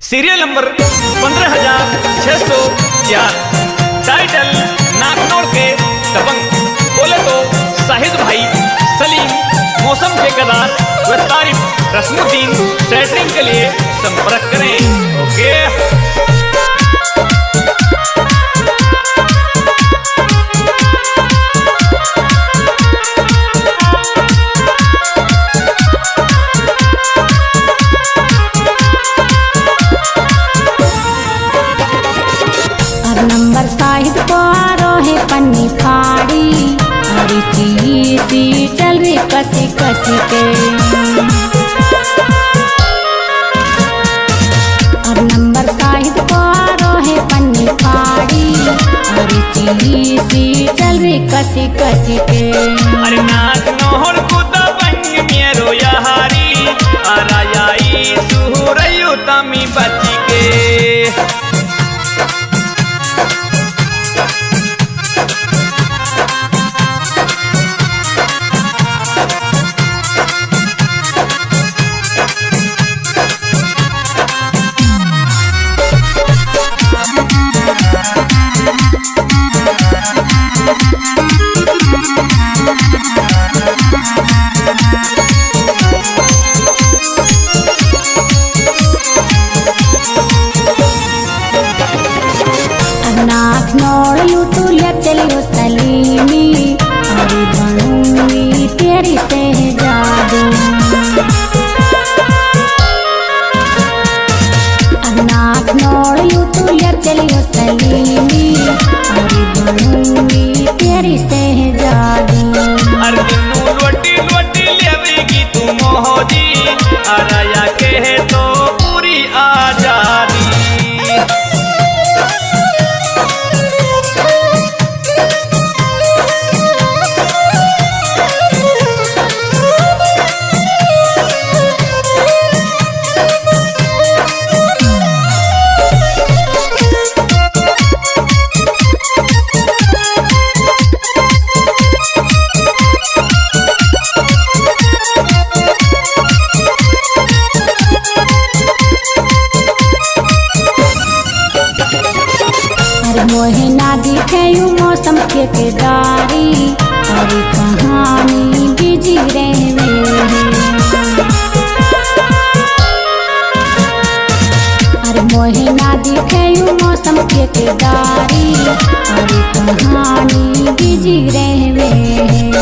Serial number पंद्रह हज़ार छह सौ चार टाइटल नागनौर के दबंग। बोले तो शाहिद भाई, सलीम, मौसम के कदार तारिफ रस्मुद्दीन सेटरिंग के लिए संपर्क करें। ओके। कसी कसी के। अब नंबर साहिब को आरो है पन्नी फाड़ी अरे चीसी चल रही कसी कसी के। अरे नागनौर को दबंग मेरो यहारी। अरायाई सुहुरयु तमी बची सलीमी। मोहे ना दिखे मौसम के केदारी अरे कहानी बिज़ी रहे अरे मोहे ना दिखे मौसम के केदारी अरे कहानी बिज़ी रहे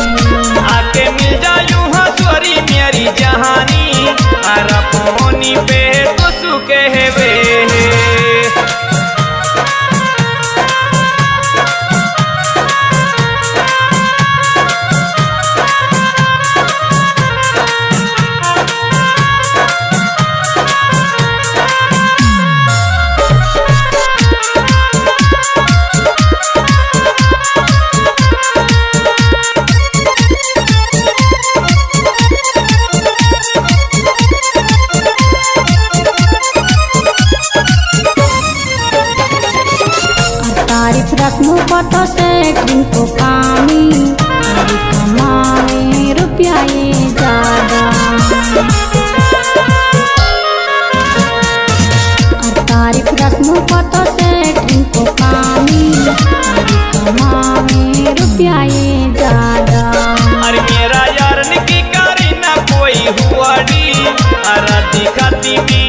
अरा दिखाती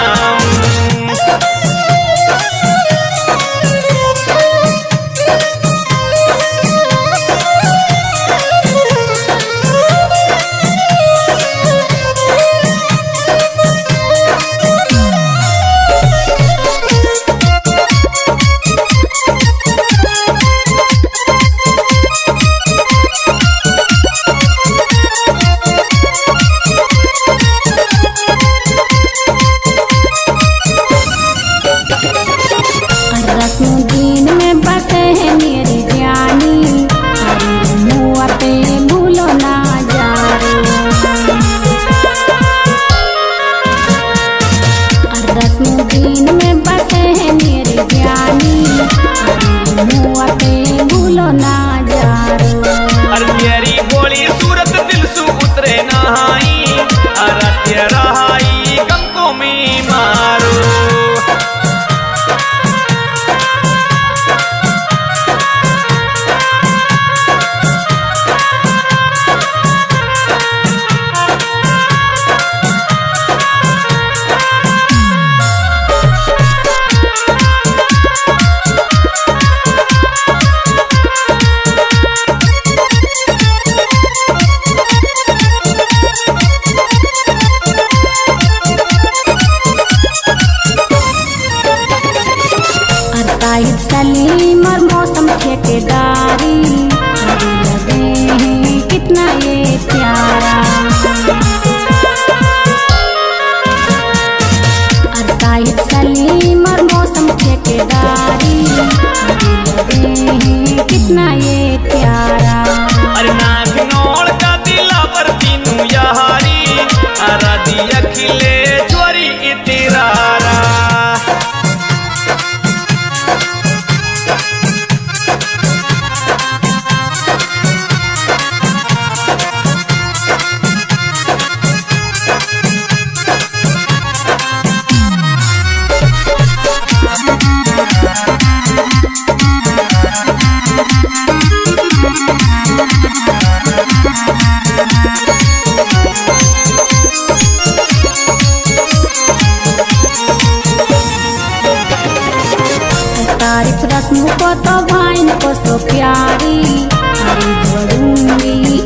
को तो भाइन को प्यारी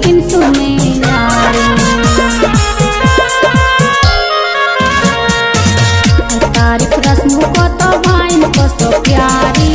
इनसु में नारी। तारीफ़ रस्म तो भाइन को सो प्यारी